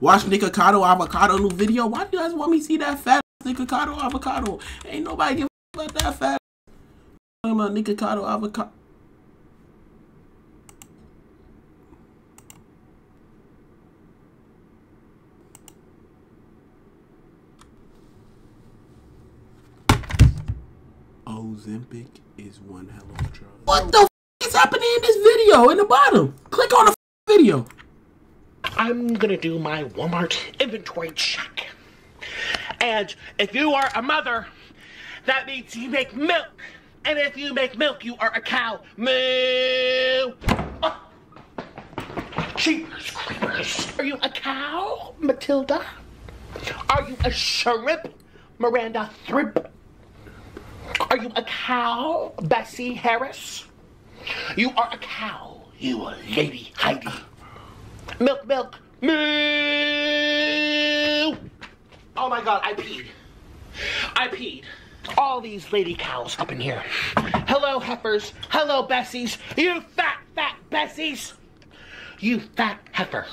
Watch Nikocado Avocado new video. Why do you guys want me to see that fat Nikocado Avocado? Ain't nobody give about that fat. About Nikocado Avocado. Ozempic is one hell of a drug. What the f is happening in this video in the bottom? Click on the video. I'm gonna do my Walmart inventory check. And if you are a mother, that means you make milk. And if you make milk, you are a cow. Moo! Oh. Jeepers creepers. Are you a cow, Matilda? Are you a shrimp, Miranda Thrip? Are you a cow, Bessie Harris? You are a cow, you lady Heidi. Milk, milk, moo! Oh my god, I peed. I peed. All these lady cows up in here. Hello, heifers. Hello, Bessies. You fat, fat Bessies. You fat heifer.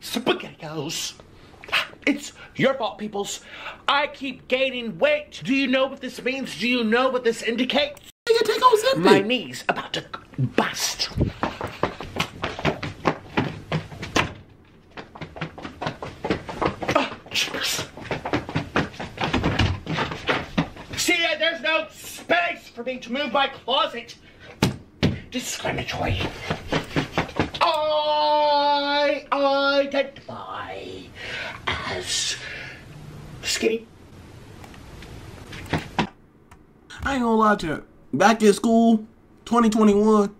Spaghettios. It's your fault, peoples. I keep gaining weight. Do you know what this means? Do you know what this indicates? You take Ozempic. My knees about to bust. Oh, jeepers. See, uh, there's no space for me to move my closet. Discriminatory. I identify as skinny. I ain't gonna lie to you. Back in school, 2021,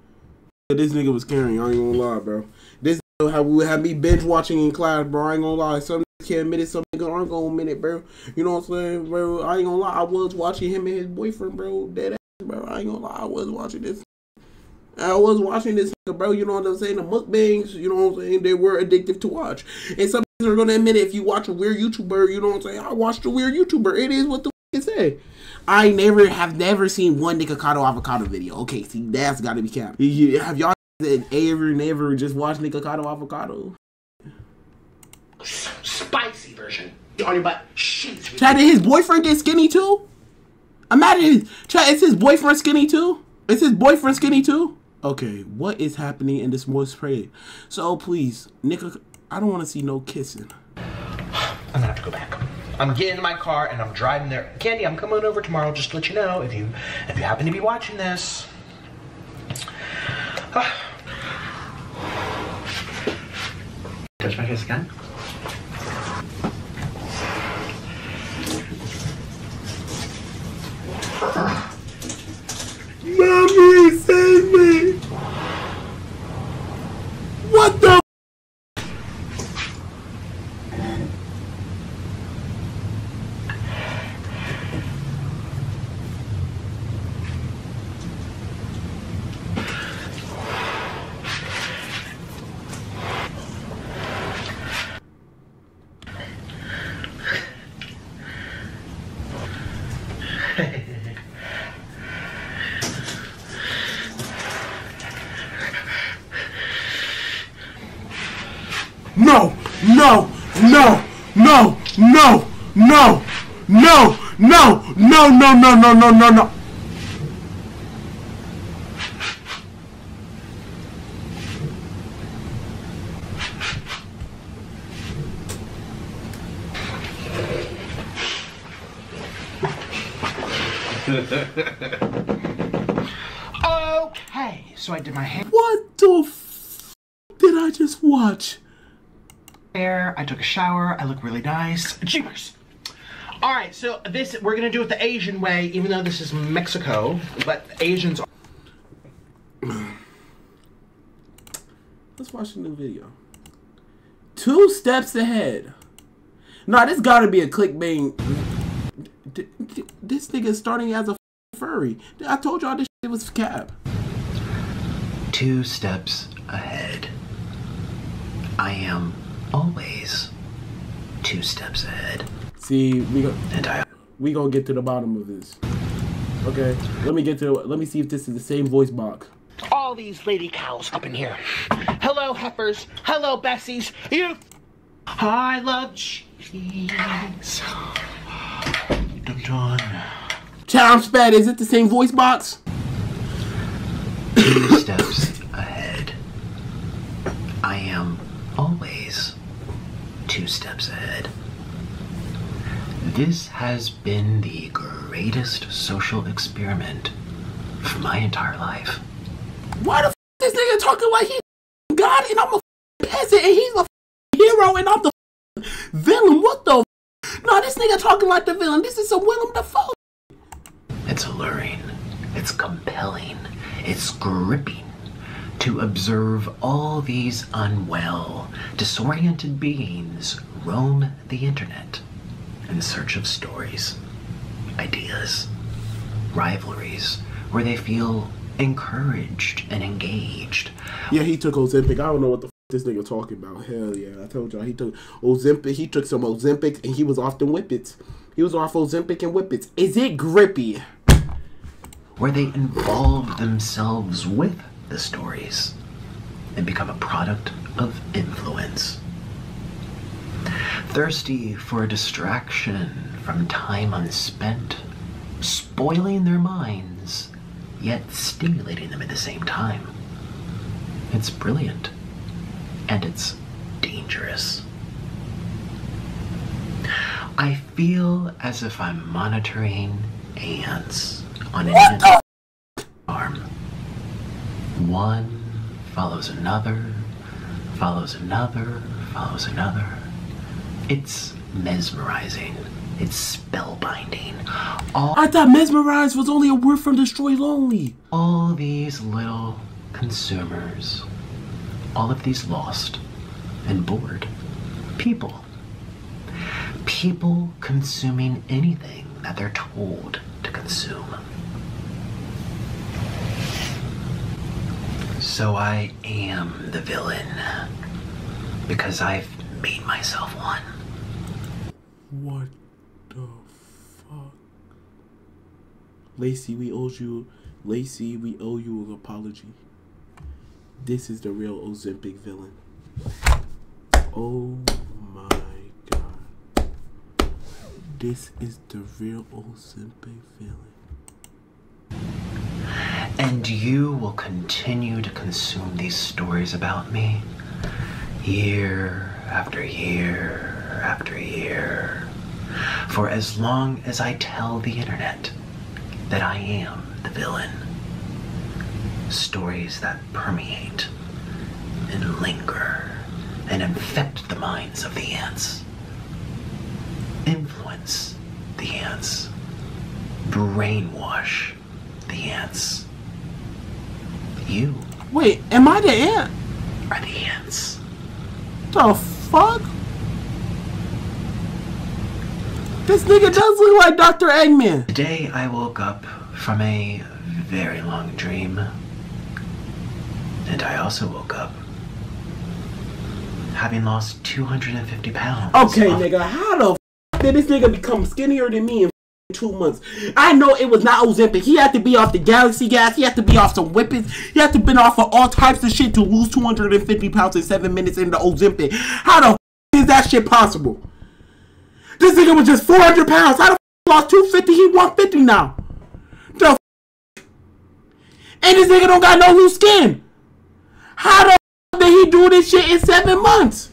this nigga was carrying. I ain't gonna lie, bro. This nigga have, would have me binge watching in class, bro. I ain't gonna lie. Some can't admit it, some niggas aren't gonna admit it, bro. You know what I'm saying, bro? I ain't gonna lie. I was watching him and his boyfriend, bro. Dead ass, bro. I ain't gonna lie. I was watching this. I was watching this, bro. You know what I'm saying? The mukbangs, you know what I'm saying? They were addictive to watch. And some people are gonna admit it. If you watch a weird YouTuber, you know what I'm saying? I watched a weird YouTuber. It is what the f- it say. I never have never seen one Nikocado avocado video. Okay, see, that's gotta be capped. Have y'all ever, never just watched Nikocado avocado? Spicy version. On your butt. Shit. Chad, did his boyfriend get skinny too? Imagine, Chad, is his boyfriend skinny too? Is his boyfriend skinny too? Okay, what is happening in this moist parade? So please, Nick, I don't want to see no kissing. I'm gonna have to go back. I'm getting in my car and I'm driving there. Candy, I'm coming over tomorrow just to let you know if you if you happen to be watching this. Touch my face again. Mommy, save me! What the? No, no, no, no, no, no, no, no, no, no, no, no, no, no, no. Okay, so I did my hair. What the f did I just watch? I took a shower. I look really nice. Jeepers. All right, so this we're gonna do it the Asian way, even though this is Mexico, but Asians. Are... Let's watch the new video. Two steps ahead. Nah, this gotta be a clickbait. D- d- This nigga is starting as a furry. I told y'all this shit was cap. two steps ahead. I am always two steps ahead. See, we go, And I we gonna get to the bottom of this. Okay, let me get to. Let me see if this is the same voice box. All all these lady cows up in here. Hello, heifers. Hello, Bessies. You. I love cheese. Dun dun. Challenge Spad, is it the same voice box? Two steps ahead. I am always two steps ahead. This has been the greatest social experiment for my entire life. Why the f- this nigga talking like he God and I'm a peasant and he's a hero and I'm the villain? What the? F- no, this nigga talking like the villain. This is some Willem Dafoe. It's alluring. It's compelling. It's gripping to observe all these unwell, disoriented beings roam the internet in search of stories, ideas, rivalries, where they feel encouraged and engaged. Yeah, he took Ozempic. I don't know what the f- this nigga talking about. Hell yeah, I told y'all he took Ozempic. He took some Ozempic and he was off the whippets. He was off Ozempic and whippets. Is it grippy? where they involve themselves with the stories and become a product of influence. Thirsty for a distraction from time unspent, spoiling their minds, yet stimulating them at the same time. It's brilliant and it's dangerous. I feel as if I'm monitoring ants on an. One follows another, follows another, follows another. It's mesmerizing. It's spellbinding. All, I thought mesmerize was only a word from Destroy Lonely. all these little consumers, all of these lost and bored people. People consuming anything that they're told to consume. So I am the villain because I've made myself one. What the fuck? Lacey, we owe you. Lacey, we owe you an apology. This is the real Ozempic villain. Oh my god. This is the real Ozempic villain. And you will continue to consume these stories about me year after year after year. For as long as I tell the internet that I am the villain, stories that permeate and linger and infect the minds of the ants, influence the ants, brainwash the ants. You Wait, am I the ant? are the ants. The fuck? This nigga does look like Dr. Eggman. Today I woke up from a very long dream. And I also woke up having lost 250 pounds. Okay, nigga, how the f- did this nigga become skinnier than me two months? I know it was not Ozempic. He had to be off the Galaxy gas. He had to be off some whippets. He had to been off of all types of shit to lose 250 pounds in seven minutes in the Ozempic. How the f- is that shit possible? This nigga was just 400 pounds. How the f- lost 250? He 150 now. The f- and this nigga don't got no loose skin. How the f- did he do this shit in seven months?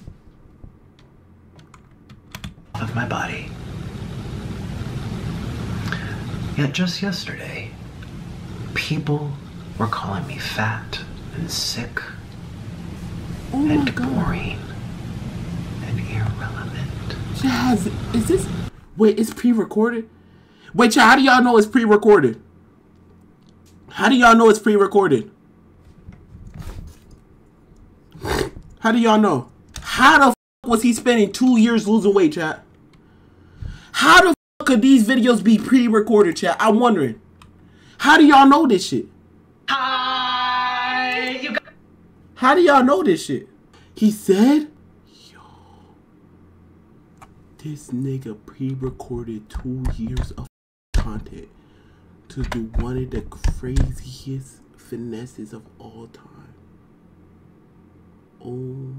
of my body. Yet just yesterday, people were calling me fat and sick Oh and boring and irrelevant. Jazz, is this? Wait, it's pre-recorded. Wait, Chad, how do y'all know it's pre-recorded? How do y'all know it's pre-recorded? How do y'all know? How the f- was he spending two years losing weight, chat? How the f- could these videos be pre-recorded, chat? I'm wondering. How do y'all know this shit? Hi, you. How do y'all know this shit? He said, yo, this nigga pre-recorded two years of content to do one of the craziest finesses of all time. Oh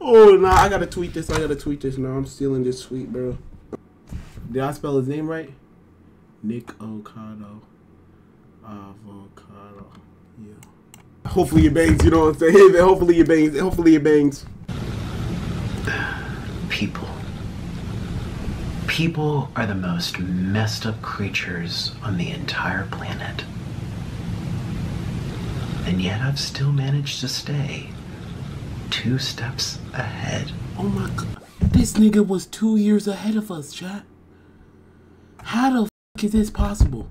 Oh no, I gotta tweet this. I gotta tweet this. No, I'm stealing this tweet, bro. Did I spell his name right? Nick Ocado. Avocado. Yeah. Hopefully it bangs, you know what I'm saying? Hopefully it bangs. Hopefully it bangs. People. People are the most messed up creatures on the entire planet. And yet I've still managed to stay two steps ahead. Oh my god. This nigga was two years ahead of us, chat. How the f is this possible?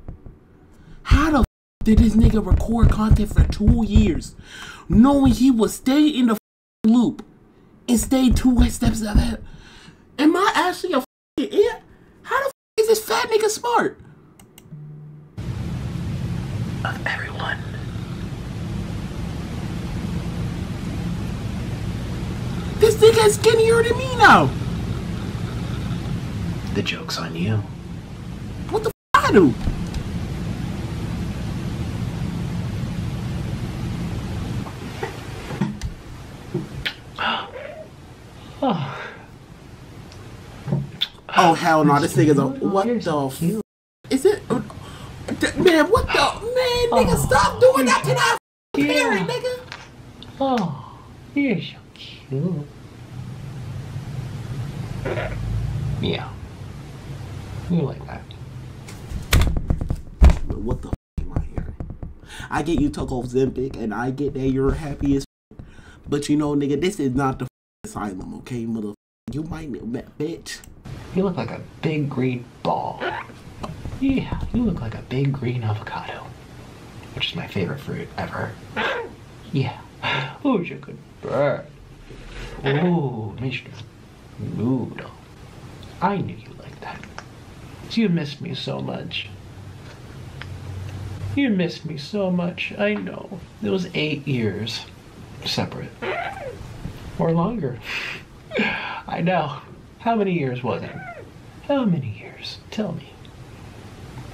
How the f did this nigga record content for two years, knowing he would stay in the loop and stay two steps ahead? Am I actually a f idiot? How the f is this fat nigga smart? Of everyone. This nigga is skinnier than me now. The joke's on you. What the f I do? Oh hell no! This nigga's a what the? F- is it? uh, Man, what the man, nigga? Stop doing that to that f- parent, nigga. Oh, you're so cute. Yeah. You like that. But what the f- am I hearing? I get you took Ozempic, and I get that you're happy as. f- But you know, nigga, this is not the f- asylum, okay, mother. You might, bitch. You look like a big green ball. Yeah, you look like a big green avocado. Which is my favorite fruit ever. Yeah. Oh, you're good bird. Oh, Mr. Noodle. I knew you liked that. You miss me so much. You miss me so much. I know. It was eight years separate. Or longer. I know. How many years was it? How many years? Tell me.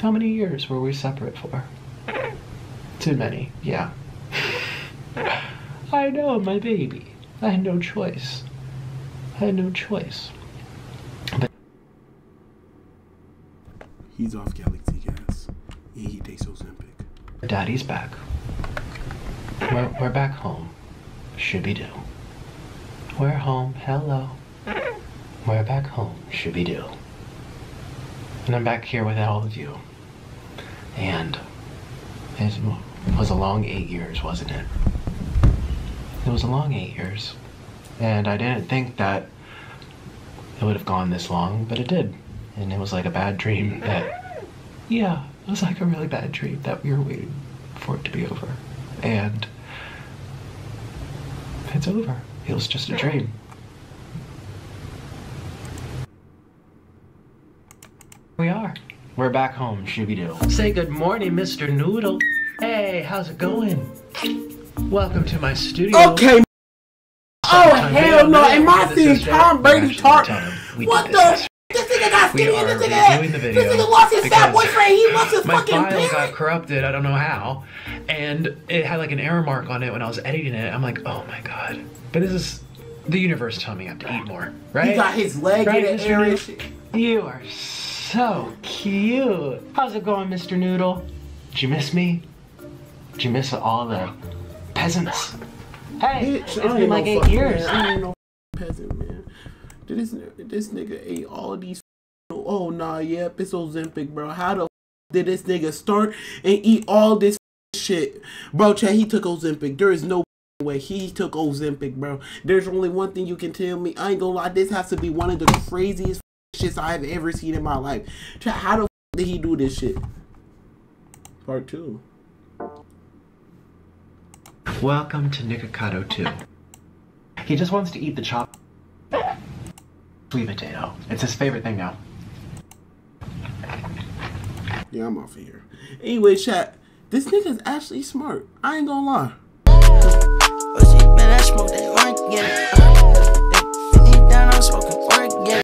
How many years were we separate for? Too many, yeah. I know, my baby. I had no choice. I had no choice. He's off Galaxy Gas. And he takes Ozempic. Daddy's back. We're, we're back home. Shibby do. We're home. Hello. We're back home. Shibby do. And I'm back here with all of you. And it was a long eight years, wasn't it? It was a long eight years. And I didn't think that it would have gone this long, but it did. And it was like a bad dream that, yeah, it was like a really bad dream that we were waiting for it to be over. And it's over. It was just a dream. We are. We're back home, Shooby Doo. Say good morning, Mr. Noodle. Hey, how's it going? Welcome to my studio. Okay. Oh hell no! don't Am know I this seeing Tom. Brady talk? What the? this. This nigga got skinny and this nigga, this nigga lost his fat boyfriend. He lost his My fucking file got corrupted. I don't know how, and it had like an error mark on it when I was editing it. I'm like, oh my god! But this is the universe telling me I have to eat more, right? He got his leg Right, in the Mr. air and Noodle? shit. You are so cute. How's it going, Mr. Noodle? Did you miss me? Did you miss all the peasants? Hey, Bitch, it's been like no eight years. I ain't no peasant, man. Did this this nigga ate all these? Oh nah, yep, it's Ozempic, bro. How the did this nigga start and eat all this shit, bro? Chad, he took Ozempic. There is no way he took Ozempic, bro. There's only one thing you can tell me. I ain't gonna lie, this has to be one of the craziest shits I've ever seen in my life. Chad, how the did he do this shit? Part two. Welcome to Nikocado 2. He just wants to eat the chop. Sweet potato. It's his favorite thing now. Yeah, I'm off of here. Anyway, chat, this nigga's actually smart. I ain't gonna lie.